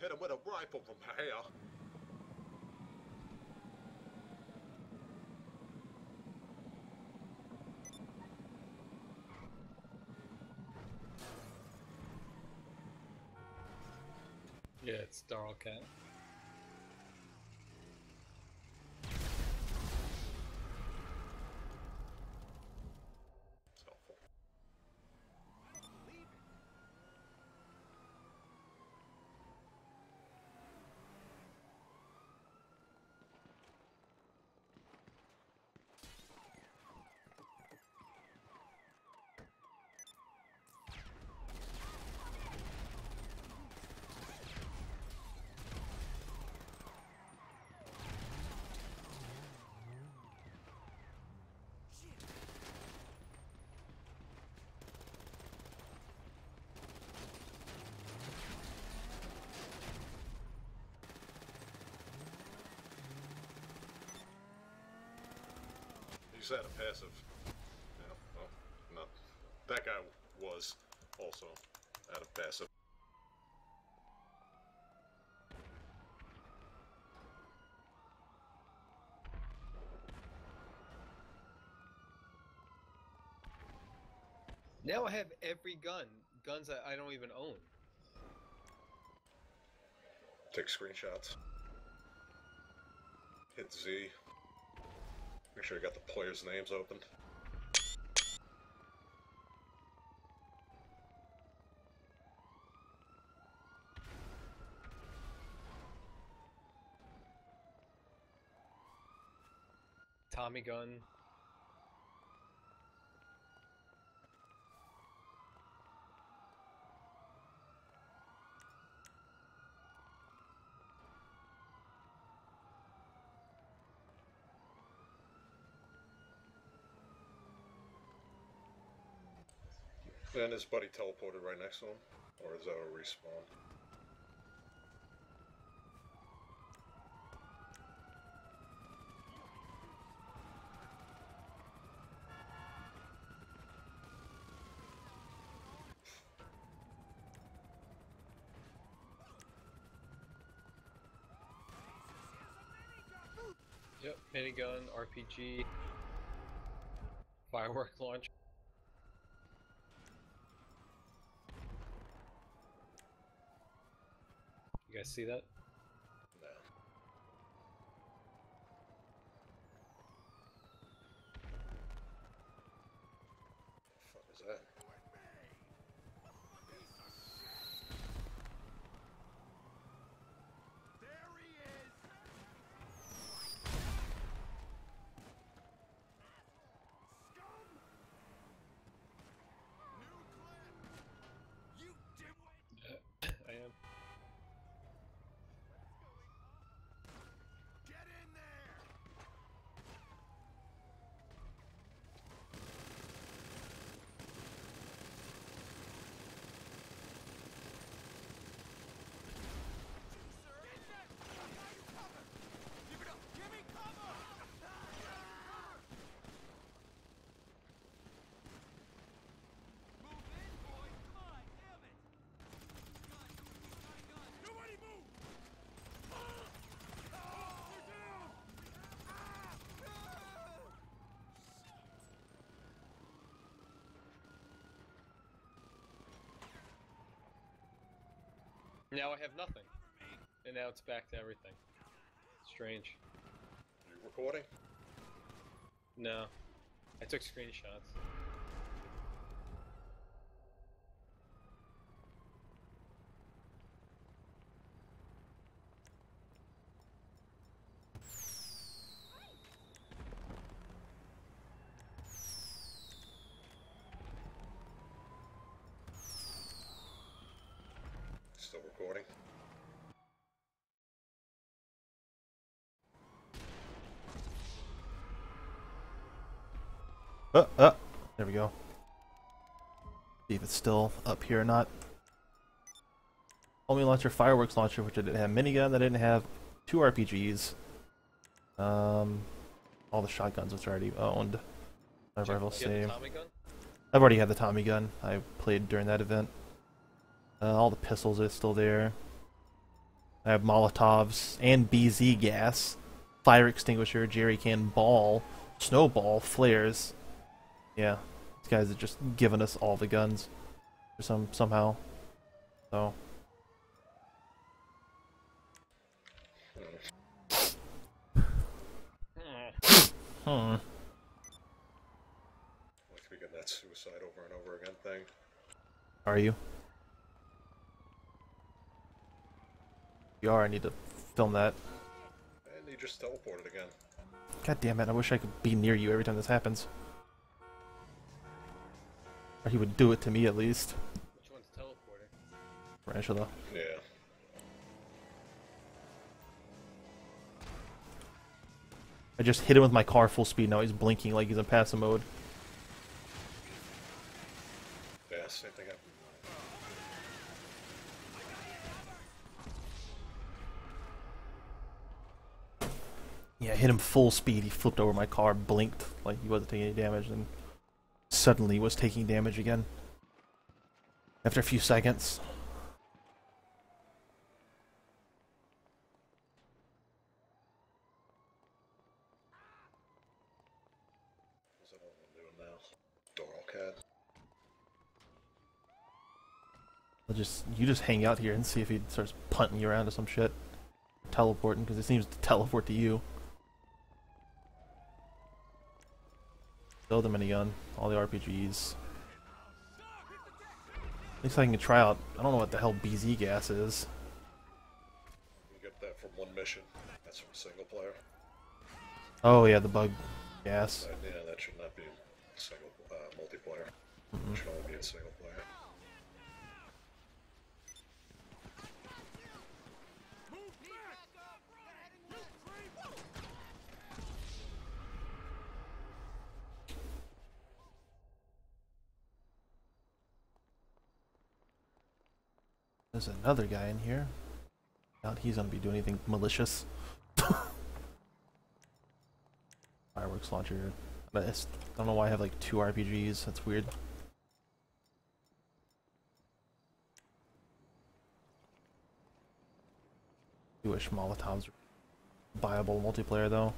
hit him with a rifle from here. Yeah, it's Darl Cat. He's at a passive. Yeah, oh, well, not. That guy was also at a passive. Now I have every gun. Guns that I don't even own. Take screenshots. Hit Z. Make sure you got the players' names open. Tommy gun. And his buddy teleported right next to him? Or is that uh, a respawn? Yep, minigun, RPG, firework launcher. Guys see that? No. fuck is that? I am. Now I have nothing. And now it's back to everything. Strange. You recording? No. I took screenshots. Still recording? Uh, uh, there we go. See if it's still up here or not. Homing launcher, fireworks launcher, which I didn't have minigun, I didn't have two RPGs. Um, all the shotguns which I already owned. My rival do you have the same. I've already had the Tommy gun. I played during that event. Uh, all the pistols are still there. I have Molotovs and BZ gas, fire extinguisher, jerry can ball, snowball, flares. Yeah, these guys have just given us all the guns, for some somehow. So Hmm. Like we get that suicide over and over again thing. Are you? You are. I need to film that. And he just teleported again. God damn it! I wish I could be near you every time this happens. Or he would do it to me at least. Which one's? Tarantula. Yeah. I just hit him with my car full speed. Now he's blinking like he's in passive mode. Yeah, same thing happened. Yeah, I hit him full speed. He flipped over my car, blinked like he wasn't taking any damage, and suddenly was taking damage again. After a few seconds. I'll just you just hang out here and see if he starts punting you around to some shit, teleporting because it seems to teleport to you. Build the minigun, all the RPGs. At least I can try out. I don't know what the hell BZ gas is. You get that from one mission. That's from single player. Oh yeah, the bug gas. Uh, yeah, that should not be single uh, multiplayer. It should only be in single player. There's another guy in here. He's gonna be doing anything malicious. Fireworks launcher. I don't know why I have like two RPGs. That's weird. I wish Molotovs were viable multiplayer though.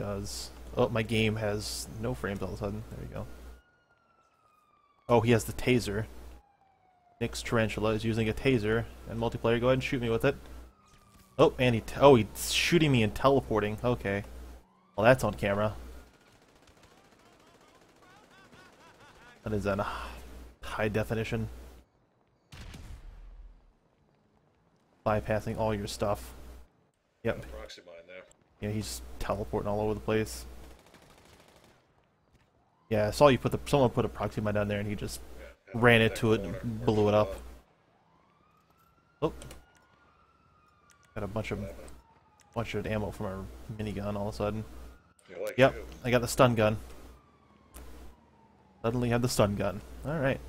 Does. Oh, my game has no frames all of a sudden. There we go. Oh, he has the taser. Nick's Tarantula is using a taser and multiplayer. Go ahead and shoot me with it. Oh, and he. oh, he's shooting me and teleporting. Okay. Well, that's on camera. That is on high definition. Bypassing all your stuff. Yep. There. Yeah, he's teleporting all over the place. Yeah, I saw you put the someone put a proxy mine down there, and he just Yeah, ran into it and blew it up. Oh, got a bunch of bunch of ammo from our minigun all of a sudden. Like Yep, you. I got the stun gun. Suddenly have the stun gun. All right.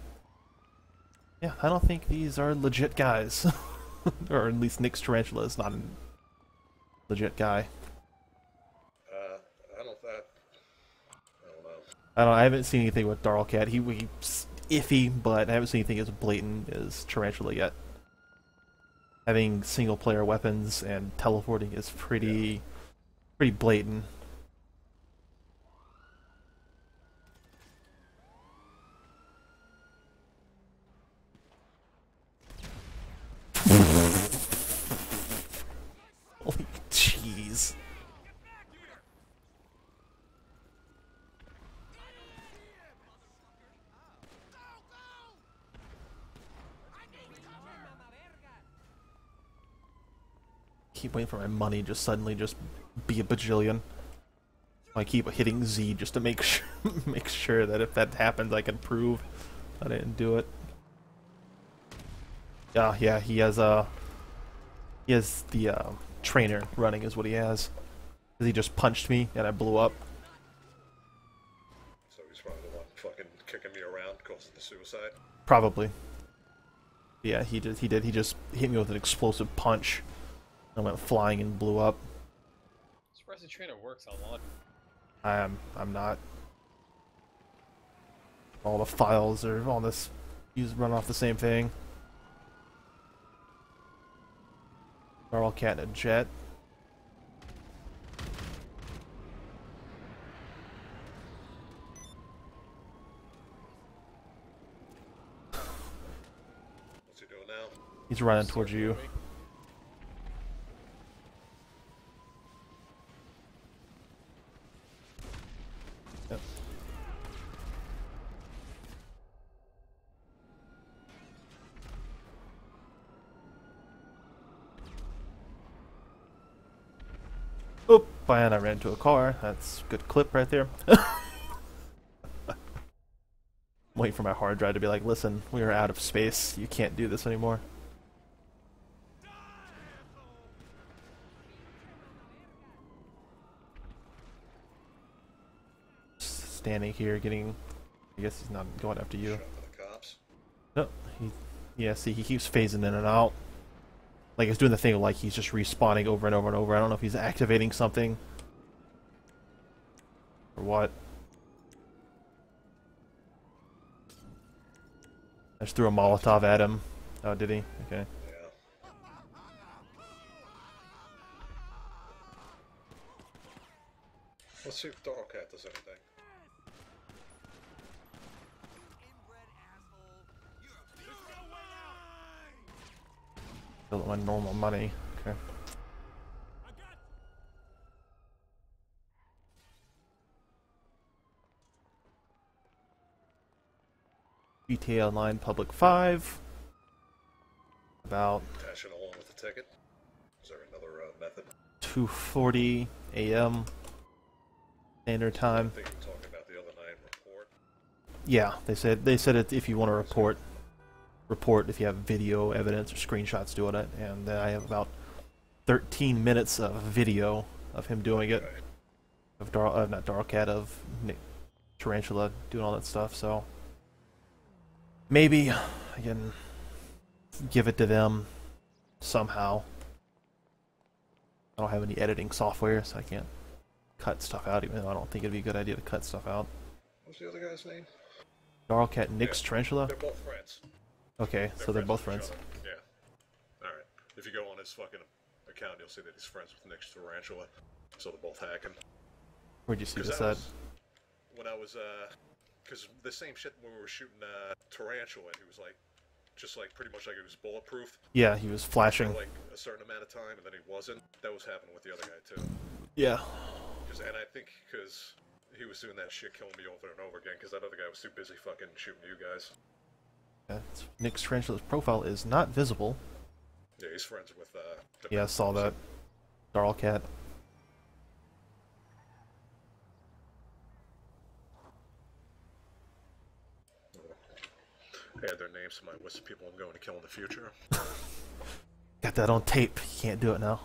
Yeah, I don't think these are legit guys, or at least Nick's tarantula is not a legit guy. Uh, I don't. That. I don't know. I don't. I haven't seen anything with Darlcat. He he's iffy, but I haven't seen anything as blatant as Tarantula yet. Having single player weapons and teleporting is pretty, pretty blatant. Keep waiting for my money just suddenly just be a bajillion. I keep hitting Z just to make sure make sure that if that happens I can prove I didn't do it. Yeah, yeah, he has uh he has the uh, trainer running is what he has. 'Cause he just punched me and I blew up. So he's probably the one fucking kicking me around, causing the suicide. Probably. Yeah, he did he did. He just hit me with an explosive punch. I went flying and blew up. Prezi Trainer works on launch. I'm I'm not. All the files are on this use run off the same thing. Are all cat in a jet. What's he doing now? He's running towards you. Yep. Oop, and I ran into a car. That's a good clip right there. Waiting for my hard drive to be like, listen, we are out of space. You can't do this anymore. Standing here, getting. I guess he's not going after you. Shot for the cops. No, he. Yeah, see, he keeps phasing in and out. Like he's doing the thing like he's just respawning over and over and over. I don't know if he's activating something or what. I just threw a Molotov at him. Oh, did he? Okay. Let's see if Darkcat does anything. Still at my normal money. Okay. GTA Online Public 5. About it along with the ticket. Is there another uh, method? 2:40 a.m. standard time. I think you were talking about the other night report. Yeah, they said they said it if you want to report, report if you have video evidence or screenshots doing it, and uh, I have about 13 minutes of video of him doing it, of Dar uh, not Darlcat of Nick Tarantula doing all that stuff. So maybe I can give it to them somehow. I don't have any editing software, so I can't cut stuff out. Even though I don't think it'd be a good idea to cut stuff out. What's the other guy's name? Darlcat Nix Yeah. Tarantula. They're both friends. Okay, so they're both friends. Yeah. Alright. If you go on his fucking account, you'll see that he's friends with Nick's Tarantula. So they're both hacking. Where'd you see this at? when I was, uh, because the same shit when we were shooting uh, Tarantula, he was like, just like pretty much like he was bulletproof Yeah, he was for flashing. like a certain amount of time, and then he wasn't. That was happening with the other guy too. Yeah. 'Cause- and I think because he was doing that shit, killing me over and over again, because that other guy was too busy fucking shooting you guys. It's- Nick's Tarantula's profile is not visible. Yeah, he's friends with. Uh, Yeah, I saw that. Darlcat. Add their names to my list of people I'm going to kill in the future. Got that on tape. You can't do it now.